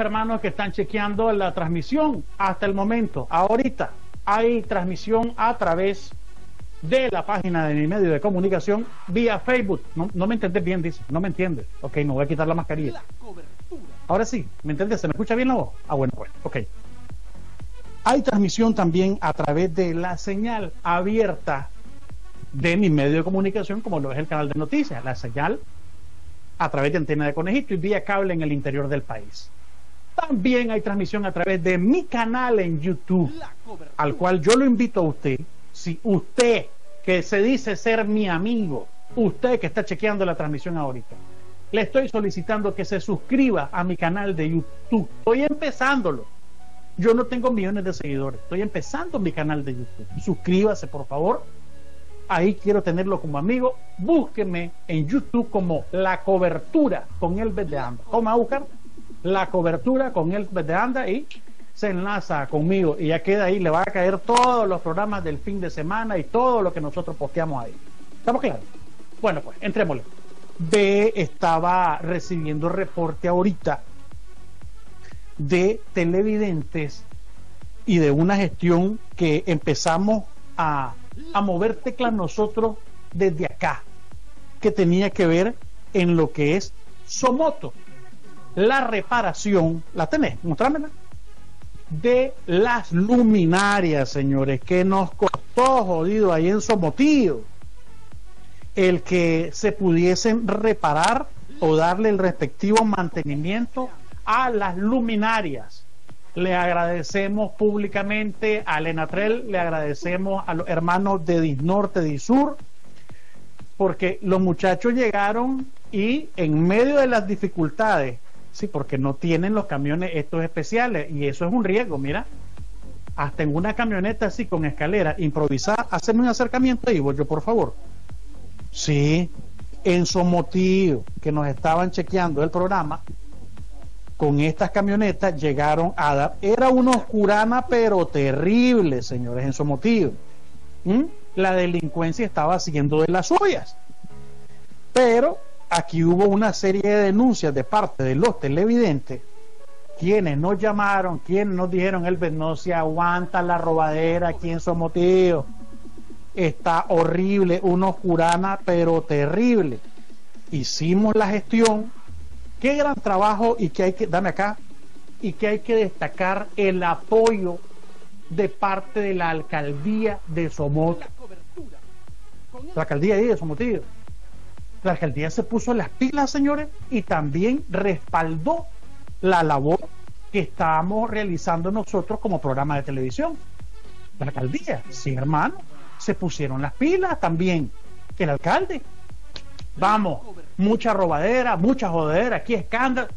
hermanos que están chequeando la transmisión hasta el momento. Ahorita hay transmisión a través de la página de mi medio de comunicación vía Facebook. No, no me entendés bien, dice. No me entiendes. Ok, me voy a quitar la mascarilla. Ahora sí, ¿me entiendes? ¿Se me escucha bien la voz? Ah, bueno, pues, ok. Hay transmisión también a través de la señal abierta de mi medio de comunicación, como lo es el canal de noticias, la señal a través de antena de conejito y vía cable en el interior del país. También hay transmisión a través de mi canal en YouTube, al cual yo lo invito a usted, si usted que se dice ser mi amigo, usted que está chequeando la transmisión ahorita, le estoy solicitando que se suscriba a mi canal de YouTube. Estoy empezándolo. Yo no tengo millones de seguidores, estoy empezando mi canal de YouTube. Suscríbase, por favor. Ahí quiero tenerlo como amigo. Búsqueme en YouTube como La Cobertura con el de Anda. ¿Cómo a buscar? La Cobertura con el de Anda y se enlaza conmigo y ya queda ahí, le va a caer todos los programas del fin de semana y todo lo que nosotros posteamos ahí. ¿Estamos claros? Bueno, pues entrémosle. B estaba recibiendo reporte ahorita de televidentes y de una gestión que empezamos a, a mover teclas nosotros desde acá, que tenía que ver en lo que es Somoto, la reparación, ¿la tenés? Mostrámela de las luminarias, señores, que nos costó jodido ahí en Somotío el que se pudiesen reparar o darle el respectivo mantenimiento a las luminarias. Le agradecemos públicamente a Lenatrel, le agradecemos a los hermanos de Disnorte, Disur, porque los muchachos llegaron y en medio de las dificultades Sí, porque no tienen los camiones estos especiales y eso es un riesgo, mira. Hasta en una camioneta así con escalera improvisada, hacen un acercamiento ahí, yo por favor. Sí, en Somotío, que nos estaban chequeando el programa, con estas camionetas llegaron a dar, era una oscurana pero terrible, señores, en Somotío. ¿Mm? La delincuencia estaba haciendo de las suyas. Pero aquí hubo una serie de denuncias de parte de los televidentes, quienes nos llamaron, quienes nos dijeron, el no se aguanta la robadera aquí en Somotío, está horrible, una oscurana, pero terrible. Hicimos la gestión, qué gran trabajo y que hay que, dame acá, y que hay que destacar el apoyo de parte de la alcaldía de Somoto. La alcaldía de Somotillo la alcaldía se puso las pilas, señores, y también respaldó la labor que estábamos realizando nosotros como programa de televisión. La alcaldía, sí, hermano, se pusieron las pilas también. El alcalde, vamos, mucha robadera, mucha jodera, aquí escándalo,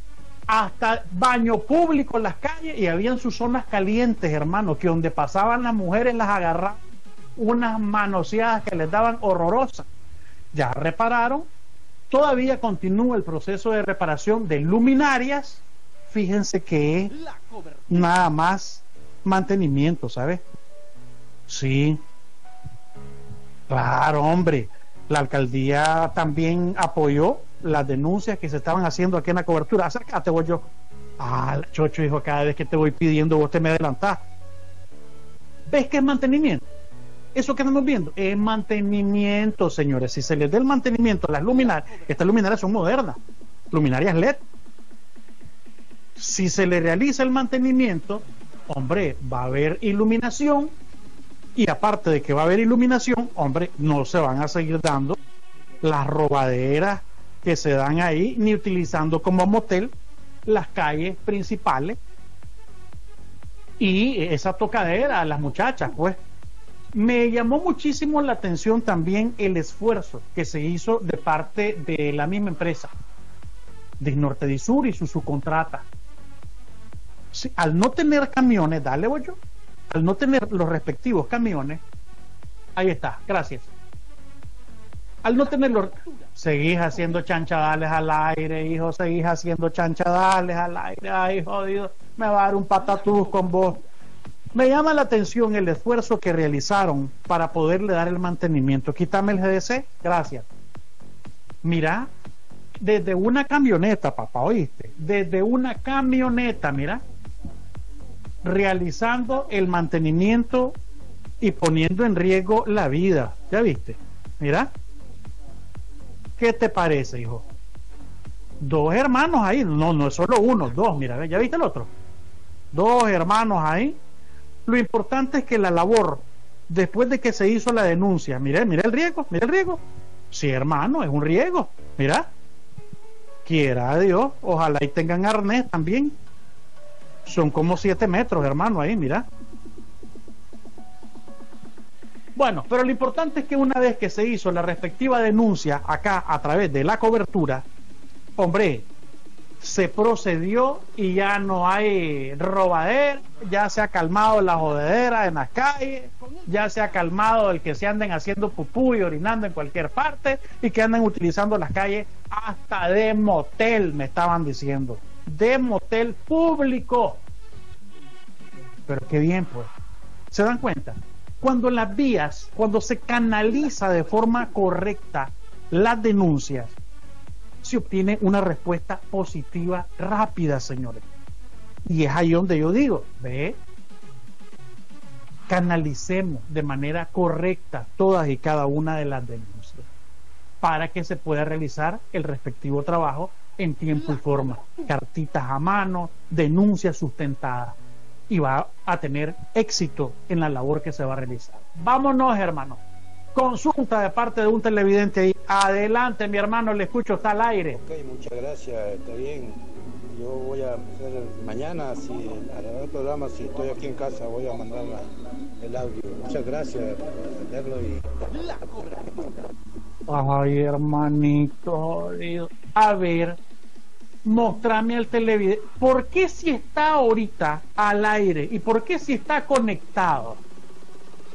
hasta baño público en las calles y habían sus zonas calientes, hermano, que donde pasaban las mujeres las agarraban unas manoseadas que les daban horrorosas. Ya repararon Todavía continúa el proceso de reparación de luminarias. Fíjense que nada más mantenimiento, ¿sabes? Sí. Claro, hombre. La alcaldía también apoyó las denuncias que se estaban haciendo aquí en la cobertura. Acércate, voy yo. Ah, Chocho dijo, cada vez que te voy pidiendo, vos te me adelantás. ¿Ves que es mantenimiento? Eso que estamos viendo es mantenimiento, señores. Si se les da el mantenimiento a las luminarias, estas luminarias son modernas, luminarias LED. Si se le realiza el mantenimiento, hombre, va a haber iluminación y aparte de que va a haber iluminación, hombre, no se van a seguir dando las robaderas que se dan ahí, ni utilizando como motel las calles principales y esa tocadera a las muchachas, pues me llamó muchísimo la atención también el esfuerzo que se hizo de parte de la misma empresa, de Norte de Sur y su subcontrata. al no tener camiones, dale yo, al no tener los respectivos camiones, ahí está, gracias. Al no tenerlos, seguís haciendo chanchadales al aire, hijo, seguís haciendo chanchadales al aire, ay, jodido, me va a dar un patatús con vos. Me llama la atención el esfuerzo que realizaron para poderle dar el mantenimiento. Quítame el GDC, gracias. Mira, desde una camioneta, papá, oíste, desde una camioneta, mira, realizando el mantenimiento y poniendo en riesgo la vida. ¿Ya viste? Mira. ¿Qué te parece, hijo? Dos hermanos ahí, no, no es solo uno, dos, mira, ¿ya viste el otro? Dos hermanos ahí. Lo importante es que la labor, después de que se hizo la denuncia, mire, mire el riesgo, mire el riesgo. Sí, hermano, es un riesgo. Mira, quiera Dios, ojalá y tengan arnés también. Son como siete metros, hermano, ahí, mira. Bueno, pero lo importante es que una vez que se hizo la respectiva denuncia acá a través de la cobertura, hombre, se procedió y ya no hay robadera, ya se ha calmado la jodedera en las calles, ya se ha calmado el que se anden haciendo pupú y orinando en cualquier parte y que anden utilizando las calles hasta de motel, me estaban diciendo, de motel público. Pero qué bien, pues. ¿Se dan cuenta? Cuando las vías, cuando se canaliza de forma correcta las denuncias, se obtiene una respuesta positiva rápida, señores. Y es ahí donde yo digo, ve, canalicemos de manera correcta todas y cada una de las denuncias para que se pueda realizar el respectivo trabajo en tiempo y forma. Cartitas a mano, denuncias sustentadas y va a tener éxito en la labor que se va a realizar. Vámonos, hermano consulta de parte de un televidente ahí. Adelante, mi hermano, le escucho, está al aire. Ok, muchas gracias, está bien. Yo voy a hacer mañana, si al programa, si estoy aquí en casa, voy a mandar el audio. Muchas gracias por atenderlo y. Ay, hermanito. A ver, mostrame al televidente. ¿Por qué si está ahorita al aire y por qué si está conectado?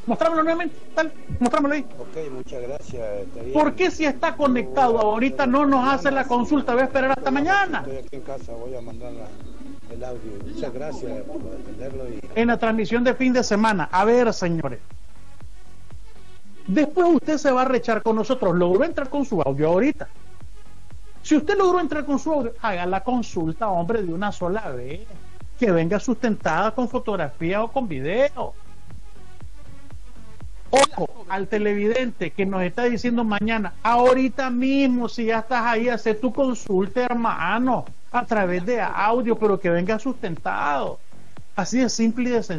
Mostrámelo nuevamente, tal, mostrámelo ahí. Ok, muchas gracias. ¿Por qué si está conectado ahorita no nos hace la consulta? Voy a esperar hasta mañana. Estoy aquí en casa, voy a mandar el audio. Muchas gracias por atenderlo. Y... En la transmisión de fin de semana. A ver, señores. Después usted se va a rechar con nosotros. Logró entrar con su audio ahorita. Si usted logró entrar con su audio, haga la consulta, hombre, de una sola vez. Que venga sustentada con fotografía o con video. Ojo al televidente que nos está diciendo mañana, ahorita mismo, si ya estás ahí, hace tu consulta, hermano, a través de audio, pero que venga sustentado. Así de simple y de sencillo.